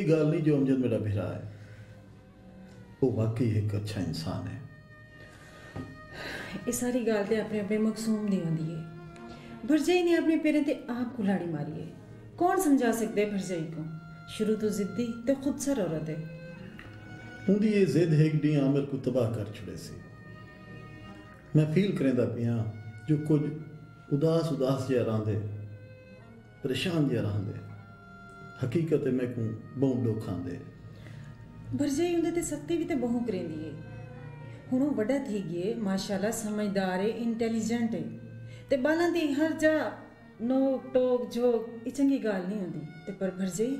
ਇਹ ਗੱਲ ਨਹੀਂ ਜੋ ਅਮਜਦ ਮੇਰਾ ਭਰਾ ਹੈ ਉਹ ਵਾਕਈ ਇੱਕ ਅੱਛਾ ਇਨਸਾਨ ਹੈ ਇਹ ਸਾਰੀ ਗੱਲ ਤੇ ਆਪਣੇ ਆਪਣੇ ਮਕਸੂਮ ਦੀ ਹੁੰਦੀ ਹੈ ਭਰਜਾਈ ਨੇ ਆਪਣੇ ਪੈਰਾਂ ਤੇ ਆਪ ਕੁਲਾੜੀ ਮਾਰੀ ਹੈ ਕੌਣ ਸਮਝਾ ਸਕਦਾ ਹੈ ਭਰਜਾਈ को शुरू तो जिद्दी ਤੇ ਖੁਦਸਰ ਔਰਤ ਹੈ ਉਹਦੀ ਇਹ ਜ਼ਿੱਦ ਹੈ ਕਿ ਆਮਰ ਕੋ ਤਬਾਹ ਕਰ ਛੜੇ ਸੀ ਮੈਂ ਫੀਲ ਕਰਦਾ ਪਿਆ ਜੋ ਕੁਝ ਉਦਾਸ ਉਦਾਸ ਜਿਹਾ ਰਹਿੰਦੇ ਪਰੇਸ਼ਾਨ ਜਿਹਾ ਰਹਿੰਦੇ ਕੋ ਬਹੁਤ ਦੁੱਖ ਆਂਦੇ ਭਰਜਾਈ ਉਹਦੇ ਤੇ ਸਖਤੀ ਵੀ ਤੇ ਬਹੁ ਕਰੇਂਦੀ ਹੈ ਹੁਣ ਉਹ ਵੱਡਾ ਥੀ ਗਈ ਮਾਸ਼ਾਅੱਲਾ ਸਮਝਦਾਰ ਹੈ ਇੰਟੈਲੀਜੈਂਟ ਹੈ ਤੇ ਬਾਲਾਂ ਦੀ ਹਰ ਜਾ ਨੋਕ ਟੋਕ ਜੋ ਇਹ ਚੰਗੀ ਗੱਲ ਨਹੀਂ ਹੁੰਦੀ। ਤੇ ਪਰ ਭਰਜਾਈ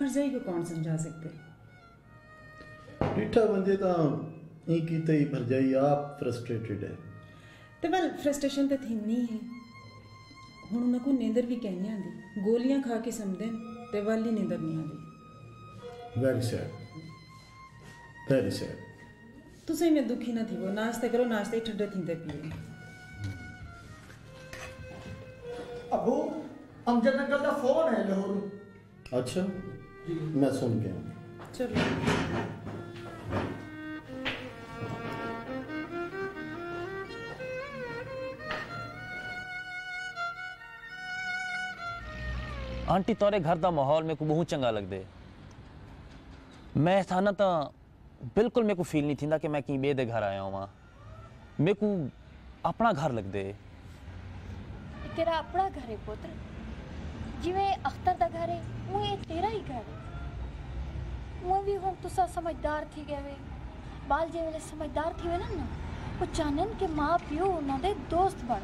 ਭਰਜਾਈ ਕੋ ਕੌਣ ਸਮਝਾ ਸਕਦਾ ਡਿੱਠਾ ਬੰਦੇ ਤਾਂ ਇਹ ਕੀਤੇ ਹੀ ਭਰਜਾਈ ਆਪ ਫਰਸਟ੍ਰੇਟਡ ਹੈ ਤੇ ਵਲ ਫਰਸਟ੍ਰੇਸ਼ਨ ਤੇ ਥੀ ਨਹੀਂ ਹੈ ਹੁਣ ਉਹਨਾਂ ਕੋ ਨੀਂਦਰ ਵੀ ਕਹਿਣੀ ਆਂਦੀ ਗੋਲੀਆਂ ਖਾ ਕੇ ਸਮਝਦੇ ਨੇ। ਤੇ ਵਾਲੀ ਨੀਂਦਰ ਨਹੀਂ ਆਂਦੀ ਵੈਰੀ ਸੈਡ ਵੈਰੀ ਸੈਡ ਤੁਸੀਂ ਮੈਂ ਦੁਖੀ ਨਾ ਥੀਵੋ ਨਾਸ਼ਤਾ ਕਰੋ ਨਾਸ਼ਤਾ ਹੀ ਠੰਡੇ ਥੀਂਦੇ ਪੀਏ अबू अमजद अंकल का फोन है लाहौर ਅੱਛਾ ਮੈਂ ਸੁਣ ਗਿਆ ਚਲੋ ਆਂਟੀ ਤੁਹਾਡੇ ਘਰ ਦਾ ਮਾਹੌਲ ਮੇਰੇ ਕੋ ਬਹੁਤ ਚੰਗਾ ਲੱਗਦੇ ਮੈਂ ਥਾ ਨਾ ਤਾਂ ਬਿਲਕੁਲ ਮੇਰੇ ਕੋ ਫੀਲ ਨਹੀਂ ਥਿੰਦਾ ਕਿ ਮੈਂ ਕੀ ਬੇ ਦੇ ਘਰ ਆਇਆ ਹਾਂ ਮੇਰੇ ਕੋ ਆਪਣਾ ਘਰ ਲੱਗਦੇ ਇਹ ਤੇਰਾ ਆਪਣਾ ਘਰ ਹੈ ਪੁੱਤਰ ਜਿਵੇਂ ਅਖਤਰ ਦਾ ਘਰ ਹੈ ਉਹ ਇਹ ਤੇਰਾ ਹੀ ਘਰ ਹੈ ਉਹ ਵੀ ਹੁਣ ਤੁਸੀਂ ਸਮਝਦਾਰ ਥੀ ਗਏ ਵੇ ਬਾਲ ਜੇ ਵੇਲੇ ਸਮਝਦਾਰ ਥੀ ਵੇ ਨਾ ਨਾ ਉਹ ਚਾਹਨਨ ਕਿ ਮਾਂ ਪਿਓ ਉਹਨਾਂ ਦੇ ਦੋਸਤ ਬਣ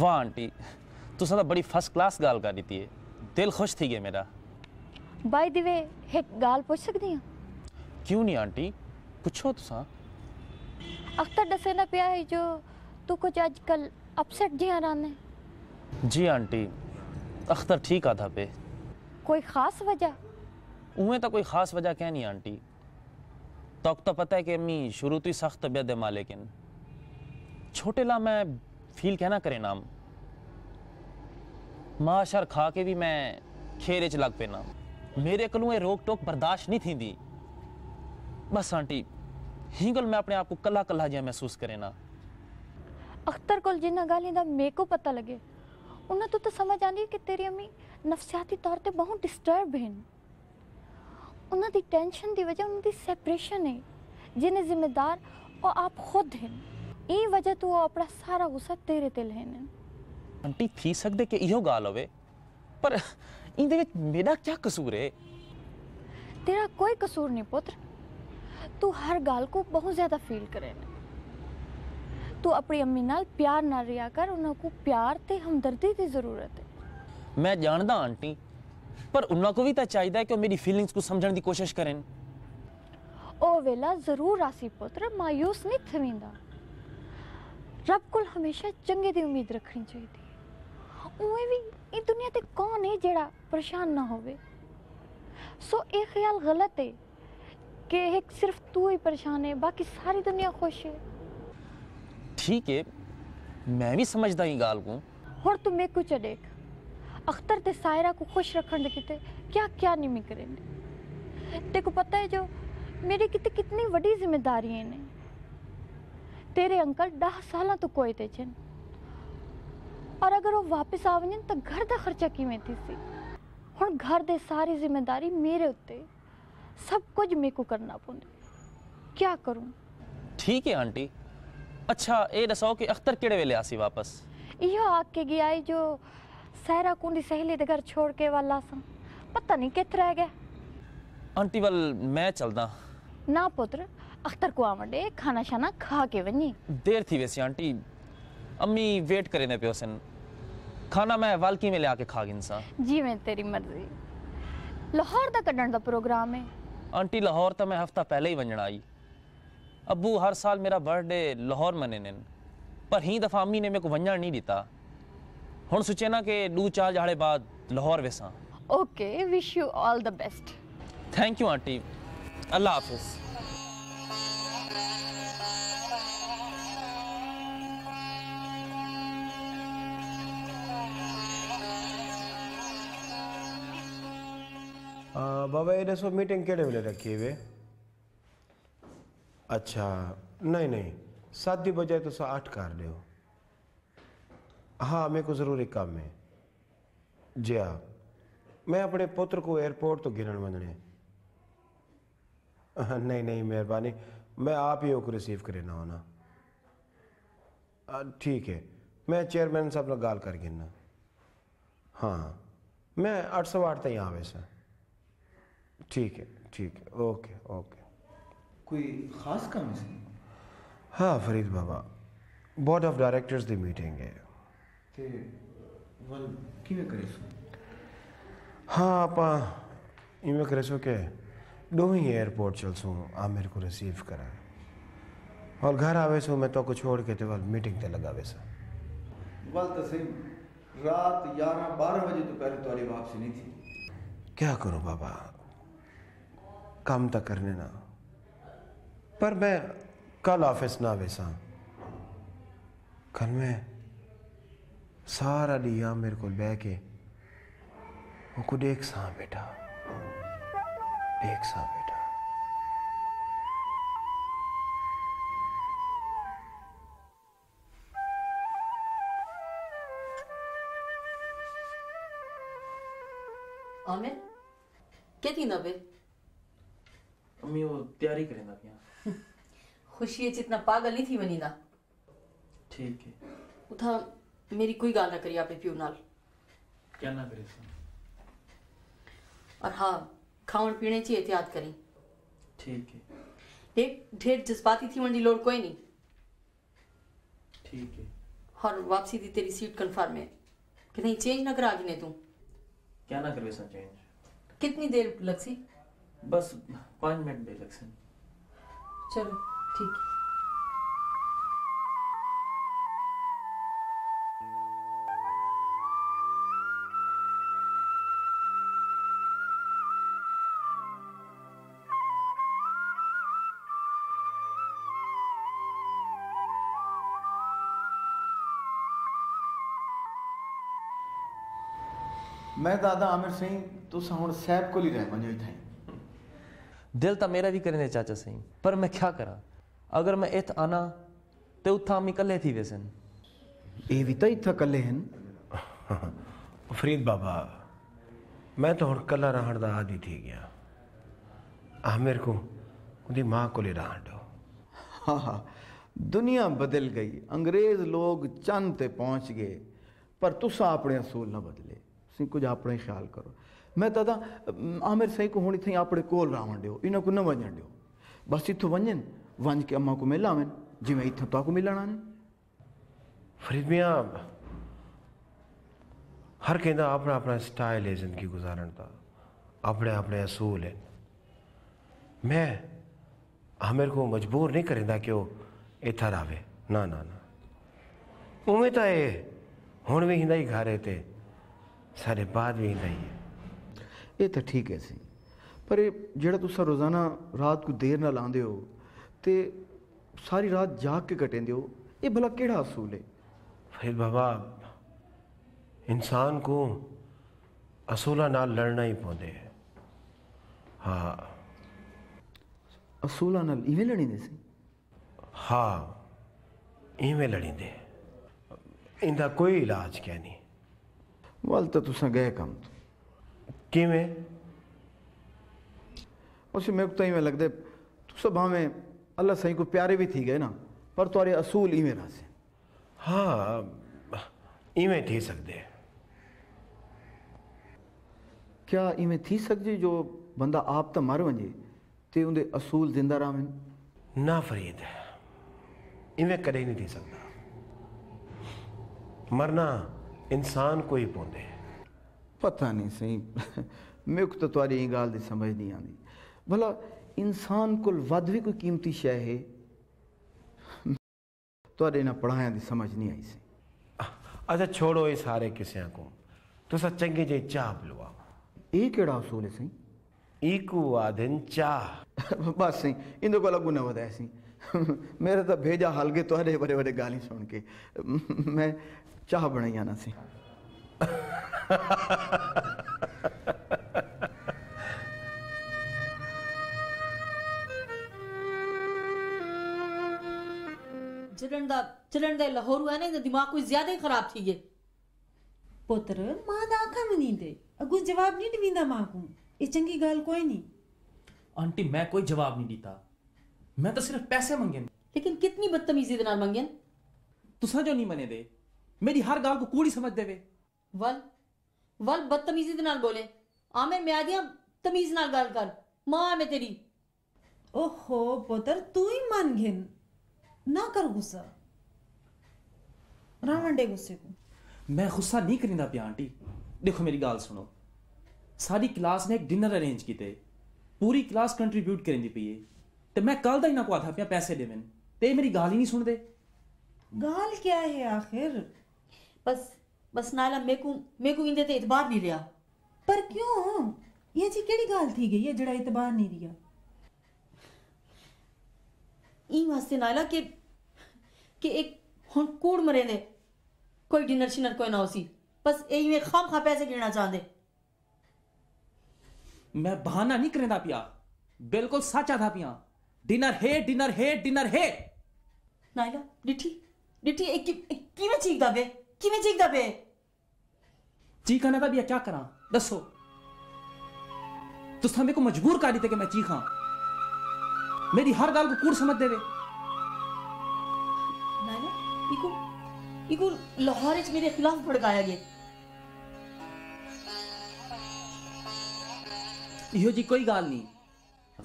ਵਾਹ ਆਂਟੀ ਤੁਸੀਂ ਤਾਂ ਬੜੀ ਫਸਟ ਕਲਾਸ ਗੱਲ ਕਰ ਦਿੱਤੀ ਹੈ ਦਿਲ ਖੁਸ਼ ਥੀ ਗਿਆ ਮੇਰਾ ਬਾਈ ਦੀ ਵੇ ਇੱਕ ਗੱਲ ਪੁੱਛ ਸਕਦੀ ਹਾਂ ਕਿਉਂ ਨਹੀਂ ਆਂਟੀ ਪੁੱਛੋ ਤੁਸੀਂ ਅਖਤਰ ਦੱਸੇ ਨਾ ਪਿਆ ਹੈ ਜੋ ਤੂੰ ਕੁਝ ਅੱਜ ਕੱਲ ਅਪਸੈਟ ਜਿਹਾ ਰਹਿੰਦੇ जी आंटी अख्तर ठीक आधा पे ਕੋਈ ਖਾਸ ਵਜ੍ਹਾ उमें तो कोई खास वजह क्या नहीं आंटी तो तो पता है कि अम्मी शुरू तो ही सख्त तबियत है माँ लेकिन छोटे ला मैं फील कहना करे नाम माशर खा के भी मैं खेरे च लग पैना। मेरे कोलों रोक टोक बर्दाश्त नहीं थींदी। बस आंटी हींगल मैं अपने आप को कला कला जहा महसूस करे ना। अख्तर को जिन्हें गाली का मेरे को पता लगे उन्हें तो, तो समझ आनी कि तेरी अम्मी नफसियाती तौर पर बहुत डिस्टर्ब हैं। उन्होंने टेंशन की वजह उन्होंने सैपरेशन है जिन्हें जिम्मेदार और आप खुद हैं। ये वजह तो वो अपना सारा गुस्सा तेरे तिल हैं। आंटी थी सकदे कि इहो गाल होवे? पर मेरा क्या कसूर है? तेरा कोई कसूर नहीं पुत्र। तू हर गाल को बहुत ज़्यादा फील करे तू अपनी अम्मी नाल प्यार ना रिया कर उन्हों को प्यार ते हमदर्दी की ज़रूरत है। मैं जानता आंटी पर उन्हों को भी तो चाहिए कि मेरी फीलिंग्स को समझने की कोशिश करें ओ वेला ज़रूर आसी पुत्र मायूस नहीं थवींदा। रब को हमेशा चंगे की उम्मीद रखनी चाहिए ਉਵੇਂ ਵੀ ਇਹ ਦੁਨੀਆ ਤੇ ਕੌਣ ਹੈ ਜਿਹੜਾ ਪਰੇਸ਼ਾਨ ਨਾ ਹੋਵੇ ਸੋ ਇਹ ਖਿਆਲ ਗਲਤ ਹੈ ਕਿ ਇੱਕ ਸਿਰਫ ਤੂੰ ਹੀ ਪਰੇਸ਼ਾਨ ਹੈ ਬਾਕੀ ਸਾਰੀ ਦੁਨੀਆ ਖੁਸ਼ ਹੈ ठीक है मैं भी समझदा ही गाल को ਹੁਣ ਤੂੰ ਮੇਰੇ ਕੋ ਦੇਖ ਅਖਤਰ ਤੇ ਸਾਇਰਾ को खुश रखने ਦੇ ਕਿਤੇ क्या क्या नहीं मैं करेंगे तेरे को पता है जो मेरी कितनी कितनी बड़ी जिम्मेदारियां ने तेरे अंकल 10 ਸਾਲਾਂ ਤੋਂ ਕੋਈ ਤੇ ਚਨ ਔਰ ਅਗਰ ਉਹ ਵਾਪਸ ਆਵਣ ਤਾਂ ਘਰ ਦਾ ਖਰਚਾ ਕਿਵੇਂ ਥੀ ਸੀ ਹੁਣ ਘਰ ਦੇ ਸਾਰੀ ਜ਼ਿੰਮੇਵਾਰੀ ਮੇਰੇ ਉੱਤੇ ਸਭ ਕੁਝ ਮੇਰੇ ਕੋ ਕਰਨਾ ਪਉਂਦਾ ਕੀ ਕਰੂੰ ठीक है आंटी अच्छा ये दसो कि अख्तर केड़े वेले आसी वापस इहो आके गया है जो सहरा कुंडी सहेली दे घर छोड़ के वाला सा पता नहीं कित रह गया आंटी वल मैं चलदा ना पुत्र अख्तर को आवंडे खाना शाना खा के वनी देर थी वैसे आंटी अम्मी वेट करे ने पियो सन खाना मैं वालकी में ले आके खा गिनसा जी मैं तेरी मर्ज़ी। लाहौर दा कड्डण दा प्रोग्राम है। आंटी लाहौर तो मैं हफ़्ता पहले ही वंजण आई। अबू हर साल मेरा बर्थडे लाहौर मने ने। पर ही दफ़ा अम्मी ने मेरे को वंजण नहीं दिता। हुन सोचे ना कि दू चार जाड़े बाद Lahore वेसा। Okay wish you all the best thank you aunty. अल्लाह हाफिज़। बाबा, ये दसो मीटिंग कहिड़े वेले रखी हुई अच्छा नहीं नहीं, सात की बजाय तो तुम आठ कार दो हाँ मेरे को ज़रूरी काम है। जी हाँ मैं अपने पुत्र को एयरपोर्ट तो गिरन वजने नहीं नहीं, मेहरबानी, मैं आप ही होकर रिसीव करना होना। ठीक है, मैं चेयरमैन साहब ने गाल कर गिरना। हाँ मैं अठ सौ आठ तक आवेसा ठीक है ठीक है ओके ओके। कोई ख़ास काम है हाँ फरीद बाबा बोर्ड ऑफ़ डायरेक्टर्स दी मीटिंग है। ते वल करे सो हाँ आप इमे करे सो के डोवी एयरपोर्ट चल आ मेरे को रिसीव करा और घर आवे सो मैं तो को छोड़ के ते वल मीटिंग ते लगावेसा वल तो सही रात 11 12 बजे तो पहले तो तुम्हारी वापसी नहीं थी। क्या करूँ बाबा? काम तो करने ना पर मैं कल ऑफ़िस ना वैसा कल मैं सारा दिया मेरे को बह के। वो कुछ एक सा बेटा एक सा बेटा आमिर, क्या थी अम्मी वो तैयारी करेंदा पिया खुशी है जितना पागल नहीं थी वनी ना ठीक है। उथा मेरी कोई गाल ना करी आपे प्यू नाल। क्या ना करे सो और हाँ खावण पीने ची एहतियात करी। ठीक है। देख ढेर जज्बाती थी वनी लोड कोई नहीं। ठीक है। और वापसी दी तेरी सीट कंफर्म है। कि नहीं चेंज ना करा गिने तू। क्या ना करवे सा चेंज कितनी देर लग सी बस पाँच मिनट में इलेक्शन चलो ठीक। है मैं दादा आमिर सिंह तुसा हूँ सैब को ही रहमन जो ठाई दिल तो मेरा भी करें चाचा सही। पर मैं क्या करा? अगर मैं इत आना तो उत्थान हम इकले थी वे सन। ये भी तो इतना कले हैं। फरीद बाबा मैं तो हम कला रहा का आदि थी गया। आ मेरे को उनकी माँ को ले रहा दो हाँ, हाँ, दुनिया बदल गई। अंग्रेज़ लोग चंद ते पहुँच गए पर तुसा अपने असूल ना बदले। कुछ अपने ख्याल करो। मैं दादा, आमिर सही को हूँ इतें अपने कोल रहण ॾियो इन को न वज़न डो बस इतों वज़न वंज के अम्मा को मिलावन जिमें इतों तो को मिलण आने फरीद मियाँ, हर कहना अपना अपना स्टाइल है ज़िंदगी गुजारण का अपने अपने असूल है। मैं आमिर को मजबूर नहीं करेंदा कि वो इधर आवे ना ना ना। उमें तो है हूँ भी इंदा ही घर है तो बाद भी इंदा ही है। ਇਹ ਤਾਂ ਠੀਕ ਹੈ ਸੀ ਪਰ ਇਹ ਜਿਹੜਾ ਤੁਸੀਂ ਰੋਜ਼ਾਨਾ ਰਾਤ ਨੂੰ ਦੇਰ ਨਾਲ ਆਉਂਦੇ ਹੋ ਤੇ ਸਾਰੀ ਰਾਤ ਜਾਗ ਕੇ ਕਟੇਂਦੇ ਹੋ ਇਹ ਭਲਾ ਕਿਹੜਾ ਅਸੂਲ ਹੈ? ਫਿਰ ਬਾਬਾ ਇਨਸਾਨ ਕੋ ਅਸੂਲਾਂ ਨਾਲ ਲੜਨਾ ਹੀ ਪਉਂਦੇ ਹਾਂ। ਅਸੂਲਾਂ ਨਾਲ ਇਵੇਂ ਲੜੀਂਦੇ ਸੀ? ਹਾਂ ਇਵੇਂ ਲੜੀਂਦੇ। ਇਹਦਾ ਕੋਈ ਇਲਾਜ ਕਹਿ ਨਹੀਂ। ਵਲ ਤਾਂ ਤੁਸੀਂ ਗਏ ਕੰਮ ਤੋਂ किवें ਉਸ ਮੇਰੇ ਕੋ ਤਾਂ ਇਵੇਂ ਲੱਗਦਾ ਤੁਸੀਂ ਭਾਵੇਂ ਅੱਲਾ ਸਹੀ ਕੋ ਪਿਆਰੇ ਵੀ ਥੀ ਗਏ ਨਾ ਪਰ ਤੁਹਾਡੇ ਅਸੂਲ ਇਵੇਂ ਰਾਸੇ हाँ इवें थी सकते ਕਿਆ ਇਵੇਂ ਥੀ ਸਕਦੀ ਜੋ ਬੰਦਾ ਆਪ ਤਾਂ ਮਰ ਵੰਜੇ ਤੇ ਉਹਦੇ ਅਸੂਲ ਜ਼ਿੰਦਾ ਰਹਿਣ ना फरीद इवें कदे नहीं थी सकता मरना इंसान को ही पौंदे पता नहीं सही। मेरे को तो तुरी ये गाल की समझ नहीं आती भला इंसान को वध भी कोई कीमती शह है? तुआरे ना पढ़ाया की समझ नहीं आई सही। अच्छा छोड़ो ये सारे किसिया को। तुसा चंगे जे चाह पिलवाओ ये कड़ा असूल है सही? ईकू आदिन चाह। बस सही इन को लगू ना बताया सही। मेरा तो भेजा हलगे तुरे तो बड़े बड़े गाली सुन के। मैं चाह बनाई आना सही। चिलंदा चिलंदा लाहौर हुआ ना दिमाग कोई ज़्यादा ही खराब थी गए पुत्र माँ दा आंखा में नींदे अगु जवाब नहीं दींदा माँ को। ये चंगी गल कोई नहीं। आंटी मैं कोई जवाब नहीं दीता। मैं तो सिर्फ़ पैसे मंगे लेकिन कितनी बदतमीजी दे नाल मंगे तुसा जो नहीं मने दे मेरी हर गल को कूड़ी समझ देवे। वल ਵੱਲ ਬਦਤਮੀਜ਼ੀ ਦੇ ਨਾਲ ਬੋਲੇ। ਆ ਮੈਂ ਮੈਂ ਦੀਆਂ ਤਮੀਜ਼ ਨਾਲ ਗੱਲ ਕਰ। ਮਾਂ ਮੈਂ ਤੇਰੀ। ਓਹੋ ਪੁੱਤਰ ਤੂੰ ਹੀ ਮੰਨ ਘਿੰ ਨਾ ਕਰ ਗੁੱਸਾ। ਰਾਵੰਡੇ ਗੁੱਸੇ ਨੂੰ ਮੈਂ ਗੁੱਸਾ ਨਹੀਂ ਕਰਿੰਦਾ ਪਿਆ ਆਂਟੀ। ਦੇਖੋ ਮੇਰੀ ਗੱਲ ਸੁਣੋ। ਸਾਡੀ ਕਲਾਸ ਨੇ ਇੱਕ ਡਿਨਰ ਅਰੇਂਜ ਕੀਤੇ। ਪੂਰੀ ਕਲਾਸ ਕੰਟਰੀਬਿਊਟ ਕਰਿੰਦੀ ਪਈ ਤੇ ਮੈਂ ਕੱਲ ਦਾ ਹੀ ਨਾ ਕੋ ਆਧਾ ਪਿਆ ਪੈਸੇ ਦੇਵਨ। ਤੇ ਇਹ ਮੇਰੀ ਗੱਲ ਹੀ ਨਹੀਂ ਸੁਣਦੇ। ਗਾਲ ਕਿਆ ਹੈ ਆਖਿਰ? ਬਸ बस नाला मेकू मेकू इंदे ते इतबार नहीं रहा। पर क्यों? ये जी केड़ी गाल थी गई है जड़ा इतबार नहीं रिया ई वास्ते नाला कि कि एक हुन कूड़ मरे दे कोई डिनर शिनर कोई ना होसी। बस यही में खाम खा पैसे गिनना चाहते मैं बहाना नहीं करेंदा पिया। बिल्कुल सच आधा पिया। डिनर है डिनर है डिनर है। नायला डिठी डिठी एक किवें चीकदा बे चीखा ना भी क्या करा? दसो। मजबूर कर दी कि मैं चीखा। मेरी हर गाल को कूड़ समझ देवे लाहौर मेरे खिलाफ भड़काया गया। यो जी कोई गाल नहीं।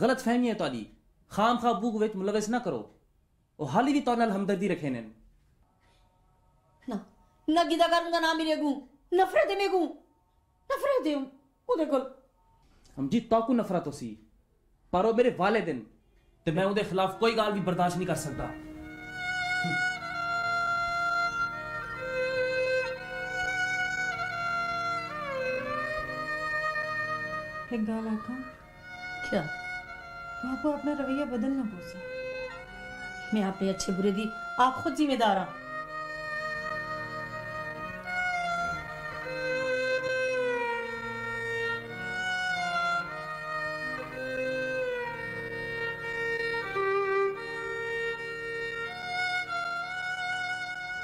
गलत फहमी है तोड़ी खाम खा बूक विच मुलवस ना करो। और हाली भी तो हमदर्दी रखे ने। ना ना गिदा ना मिलेगू नफरत है मेगू नफरत है। हम जी नफरत होसी मेरे वाले दिन तो मैं खिलाफ कोई गाल भी बर्दाश्त नहीं कर सकता। एक गाल आका। क्या? तो आपको अपना रवैया बदलना पड़ेगा मैं अपने अच्छे बुरे दी आप खुद जिम्मेदार हैं।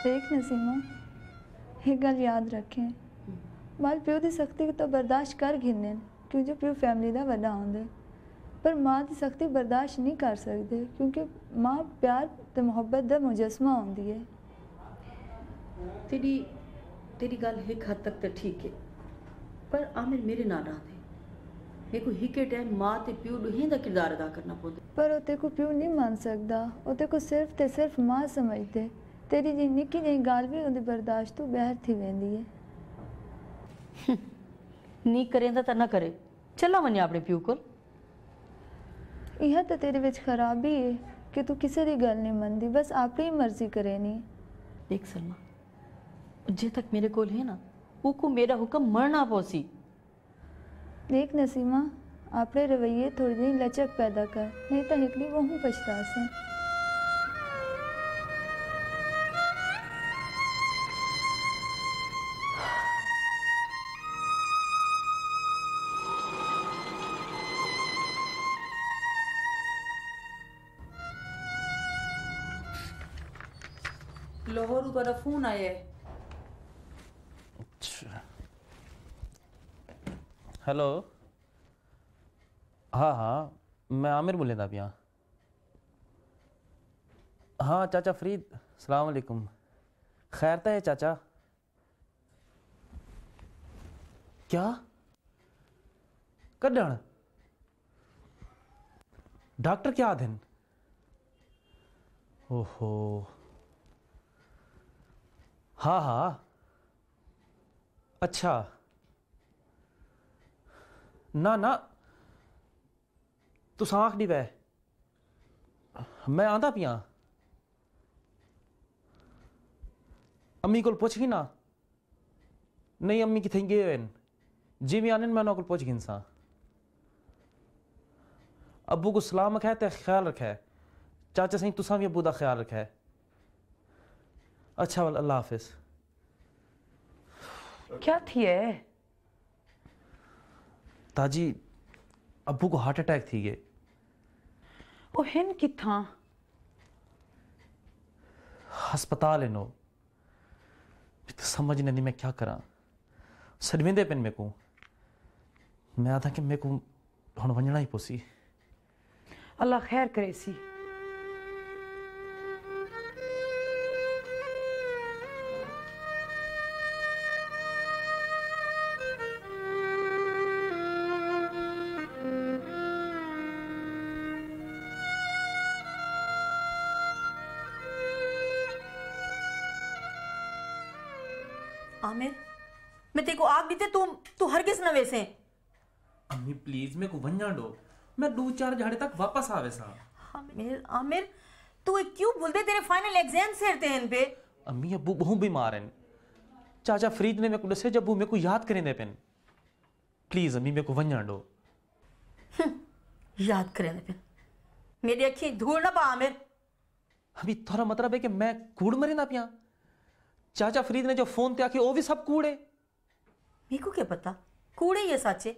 देख नसीमा एक गल याद रखें। माल प्यो की सख्ती तो बर्दाश्त कर गिने क्योंकि प्यो फैमिली का वड्डा होंगे पर माँ की सख्ती बर्दाश्त नहीं कर सकते क्योंकि माँ प्यार तो मुहब्बत का मुजस्मा होंगी है तेरी तेरी गल एक हद तक तो ठीक है पर आमिर मेरे नाल रहंदे मेरे को हिके टाइम माँ ते प्यो दोहें दा किरदार अदा करना पौंदा। पर को प्यो नहीं मान सकता को सिर्फ़ ते सिर्फ़ माँ समझते तेरी जी निकी जी गाल भी हूंदी बर्दाश्त तो बहर थी वेंदी है नी करें तो ना करे चला वञे अपने पीउ कोल यह तो तेरे विच ख़राबी है कि तू किसी की गल नहीं मनती बस आपकी मर्ज़ी करे नहीं देख सलमा जे तक मेरे को है ना उको मेरा हुक्म मरना पौसी देख नसीमा अपने रवैये थोड़ी देर लचक पैदा कर नहीं तो निकली हिकड़ी पछता पछतासे got a phone आया है हेलो हाँ। हाँ मैं आमिर बोले रहा भैया हाँ।, हाँ। चाचा फरीद सलामकुम खैर तो है चाचा। क्या? कढ़ण डॉक्टर क्या दिन ओहो। हाँ हाँ। अच्छा। ना ना। तुस आख नहीं पै। मैं आंदा पिया अम्मी को पुछ ना। नहीं, अम्मी कितने गए हुए न जिमें आने मैं उन्होंने पुछ गिनसा अबू को सलाम रखा है ते ख्याल रखा। है चाचा सही तुसा भी अबू का ख्याल रखा। है अच्छा वाला अल्लाह हाफिज। क्या थी है ताजी अबू को हार्ट अटैक थी ये। वो हिन किथा हस्पताल इनो तो समझ नहीं मैं क्या करा। शर्मिंदे पेन मेरे मैं आधा कि मेरे हम वजना ही पोसी। अल्लाह खैर करे सी आमिर मैं तेको आग दी थे तू तू हर किस नवे से? अम्मी प्लीज़ मेरे को वंजना दो मैं दो चार झाड़े तक वापस आवे सा। आमिर आमिर तू ये क्यों बोलते तेरे फाइनल एग्ज़ाम से हैं पे? अम्मी अबू बहु बीमार हैं। चाचा फरीद ने मेरे को दसे जब वो मेरे को याद करें दे पिन। प्लीज़ अम्मी मेरे को वंजना दो याद करें पे मेरी अखी धूल ना पा आमिर। अभी थोड़ा मतलब है कि मैं कूड़ मरे ना पिया। चाचा फरीद ने जो फ़ोन ते आके वो भी सब कूड़े। मेरे को क्या पता? कूड़े ये सच्चे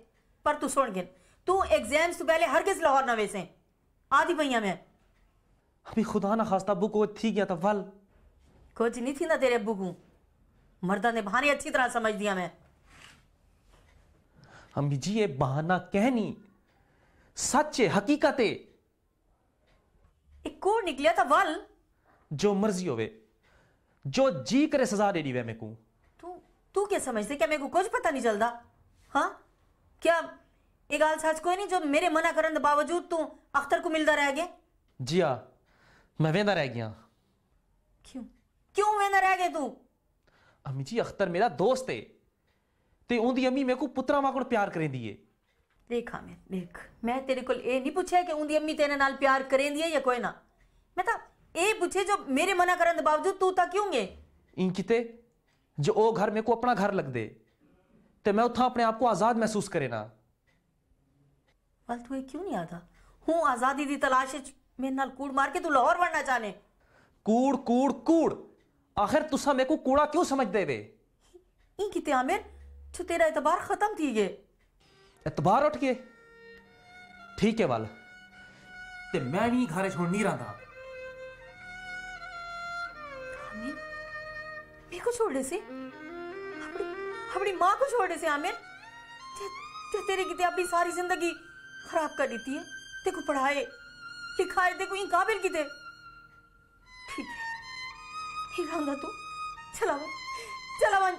पर तू सुन गिन तू एग्ज़ाम से पहले हर किस लाहौर नवे से आधी भैया मैं। अभी खुदा ना खास्ता अबू को थी गया था वल। कुछ नहीं थी ना तेरे अब्बू को मर्दा ने बहाने अच्छी तरह समझ दिया मैं। अम्मी जी ये बहाना कहनी सच है हकीकत है। एक कोड निकलिया था वल। जो मर्ज़ी होवे। जो जी करे सजा दे दी वे मेरे को। तू तू क्या समझते क्या मेरे को कुछ पता नहीं चलता? हाँ? क्या एक गाल सच कोई नहीं जो मेरे मना करने के बावजूद तू अख्तर को मिलता रह गया? जिया मैं वेंदा रह गया। क्यों? क्यों वेंदा रह गया तू? अम्मी जी अख्तर मेरा दोस्त है। ते उंदी अम्मी मेरे को पुत्रा माँ को प्यार करें दिए देख आमिर देख मैं तेरे को ये नहीं पूछा कि उंदी अम्मी तेरे नाल प्यार करेंदी है या कोई ना। मैं तो ये पूछे जो मेरे मना करने के बावजूद तू ता क्यों गे इन किते? जो ओ घर मेरे को अपना घर लग दे ते मैं उथा अपने आप को आज़ाद महसूस करे ना। वल तू क्यों नहीं आता हूँ आज़ादी दी तलाश मेरे नाल कूड़ मार के तू लाहौर वड़ना चाहने। कूड़ कूड़ कूड़। आखिर तुसा मेरे को कूड़ा क्यों समझ दे वे? ई किते आमिर? जो तेरा एतबार खत्म थी गए। एतबार उठ गए? ठीक है वाल। ते मैं भी घर छोड़ नहीं रहा आमिर। मेरे को छोड़ से। अपनी अपनी माँ को छोड़ से आमिर। ते, ते तेरे किते अपनी सारी ज़िंदगी खराब कर देती है। तेको पढ़ाए लिखाए देखो इन काबिल किते ठीक है। ठीक है तू। चला वन चला वन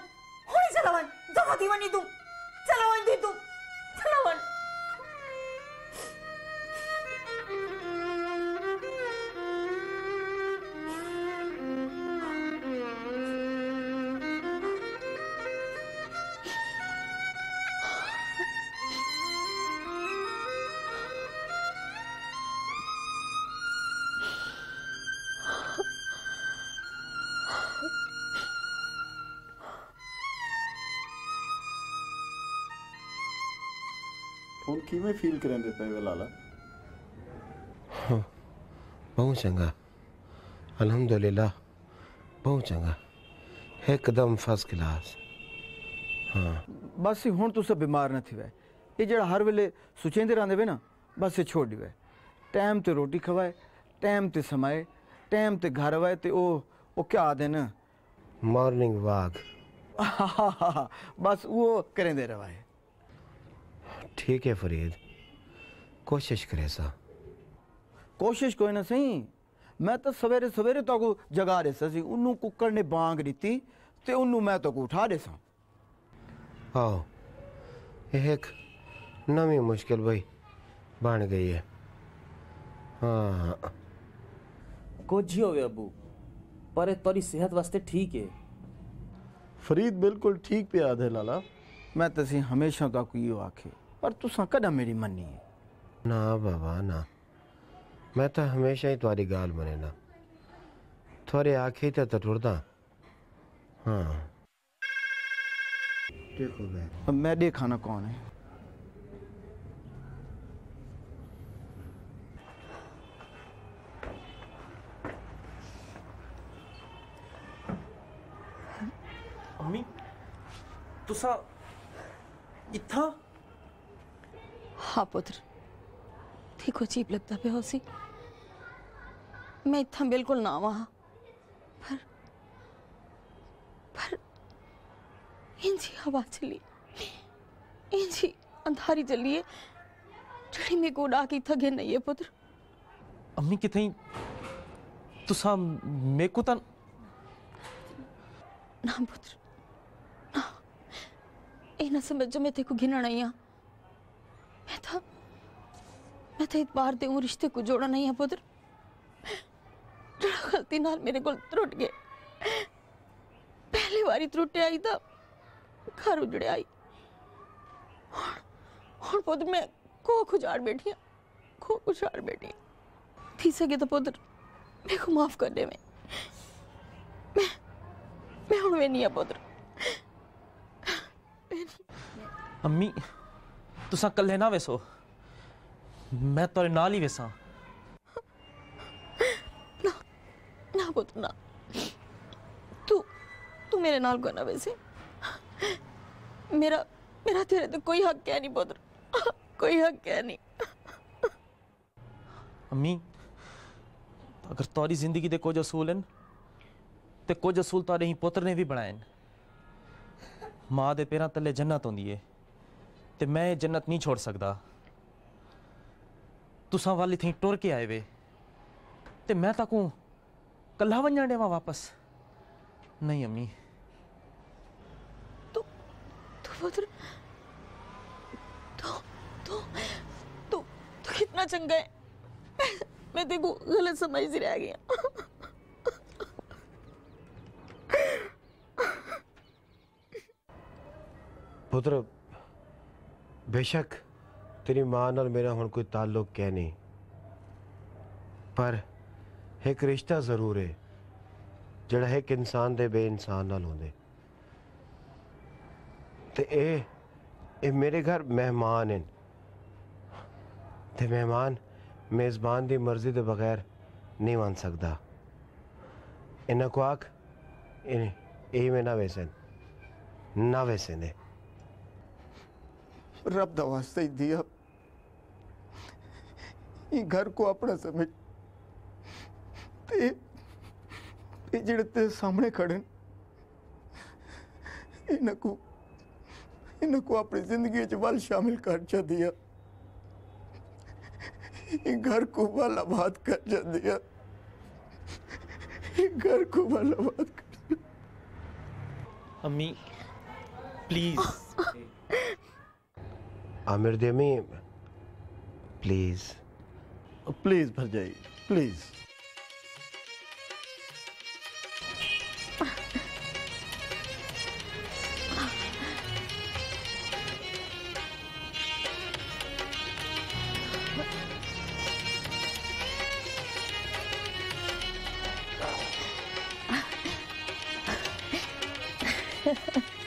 होनी चला वन दफ़ा दीवानी तू। चला वन तू। ಅವ್ನು ಕಿವಿ ಫೀಲ್ ಕರೆಂದಿತ್ತ ಇವೆಲ್ಲ ಅಲ್ಲ ಬಹು ಚಂಗ ಅಲ್ಹಮ್ದುಲಿಲ್ಲ ಬಹು ಚಂಗ एकदम फ़र्स्ट क्लास हाँ। बस हूँ तुस बीमार न थी वे। ये जड़ा हर वेले सुचेंदे रहंदे वे ना बस छोड़ वे टाइम ते रोटी खवाए टाइम ते समाए टाइम ते घर आए ते ओ ओ क्या आदे ना? मॉर्निंग वॉक बस वो करेंदे ठीक है फरीद कोशिश करे सा ਕੋਸ਼ਿਸ਼ ਕੋਈ ਨਾ ਸਹੀ ਮੈਂ ਤਾਂ ਸਵੇਰੇ ਸਵੇਰੇ ਤੱਕ ਜਗਾ ਰਿਹਾ ਸੀ ਉਹਨੂੰ ਕੁੱਕੜ ਨੇ ਬਾਂਗ ਦਿੱਤੀ ਤੇ ਉਹਨੂੰ ਮੈਂ ਤੱਕ ਉਠਾ ਰਿਹਾ ਸਾਂ आओ एक नवी मुश्किल भाई बन गई है हाँ कुछ ही होवे अबू पर ये तोरी सेहत वास्ते ठीक है ਫਰੀਦ ਬਿਲਕੁਲ ਠੀਕ ਪਿਆ ਦੇ ਲਾਲਾ ਮੈਂ ਤਾਂ ਸੀ ਹਮੇਸ਼ਾ ਤੱਕ ਇਹੋ ਆਖੇ ਪਰ ਤੁਸੀਂ ਕਦਾ ਮੇਰੀ ਮੰਨੀ ਹੈ ना बाबा ना मैं तो हमेशा ही तुम्हारी गाल मने ना थोड़े आखी तो तो टुरदा हाँ देखो बे अब मैं देखा ना कौन है अम्मी तुसा इत्था हाँ पुत्र। ठीक अजीब लगता पे होसी मैं इतना बिल्कुल ना वहाँ। पर पर इंजी हवा चली। इंजी अंधारी चली है। जड़ी में गोड़ा की थगे नहीं है पुत्र। अम्मी किथे तुसा तो मे को तन ना पुत्र। ना। ए ना समझ जो मैं ते को घिनण नहीं हूँ। मैं था मैं तो इतबार दे रिश्ते को जोड़ा नहीं है पुत्र जड़ा गलती नाल मेरे को त्रुट गए पहली बारी त्रुटे आई था घर उजड़े आई ਹੁਣ ਪੁੱਤਰ ਮੈਂ ਕੋ ਖੁਜਾਰ ਬੈਠੀ ਹਾਂ ਕੋ ਖੁਜਾਰ ਬੈਠੀ ਹਾਂ। थी सके तो पुत्र मेरे को माफ कर दे मैं मैं मैं हूं वे नहीं है पुत्र अम्मी तुसा कल्ले ना वेसो। मैं तोरे नाल ही वेसा। ना पुत्र ना। तू तू मेरे नाल को ना वैसे? मेरा मेरा तेरे तो कोई हक है नहीं पुत्र कोई हक है नहीं अम्मी अगर तोरी ज़िंदगी दे कुछ असूल हैं ते कुछ असूल तोरे ही पुत्र ने भी बनाए न। माँ दे पैरां तले जन्नत होंदी है ते मैं ये जन्नत नहीं छोड़ सकदा तुसा वाली थी टुर के आए वे ते मैं ताकू कल्ला वंजण देवा वापस नहीं अम्मी तू पुत्र तू तू तू तू कितना चंगा है मैं- मैं तेरे को गलत समझ ही रह गया ਪੁੱਤਰ ਬੇਸ਼ੱਕ ਤੇਰੀ ਮਾਂ ਨਾਲ ਮੇਰਾ ਹੁਣ ਕੋਈ ਤਾਲੁਕ ਹੈ ਨਹੀਂ ਪਰ ਇੱਕ ਰਿਸ਼ਤਾ ਜ਼ਰੂਰ ਹੈ ਜਿਹੜਾ ਇੱਕ ਇਨਸਾਨ ਦੇ ਬੇਇਨਸਾਨ ਨਾਲ ਹੁੰਦੇ ਤੇ ਇਹ ਇਹ ਮੇਰੇ ਘਰ ਮਹਿਮਾਨ ਹਨ ਤੇ ਮਹਿਮਾਨ ਮੇਜ਼ਬਾਨ ਦੀ ਮਰਜ਼ੀ ਦੇ ਬਗੈਰ ਨਹੀਂ ਮੰਨ ਸਕਦਾ ਇਹਨਾਂ ਕੋ ਆਖ ਇਹ ਇਹ ਮੈਂ ਨਾ ਵੈਸਨ ਨਾ ਵੈਸੇ ਨੇ रब दा वास्ता ही दिया। ये घर को अपना समझ ते ये जेड़े ते सामने खड़े न इन्हां को इन्हां को अपनी ज़िंदगी वल शामिल कर जा दिया। ये घर को वाला बात कर जा दिया। ये घर को वाला बात कर अम्मी प्लीज़। आमिर देमी प्लीज़। प्लीज़ भरजाई प्लीज़। Ha ha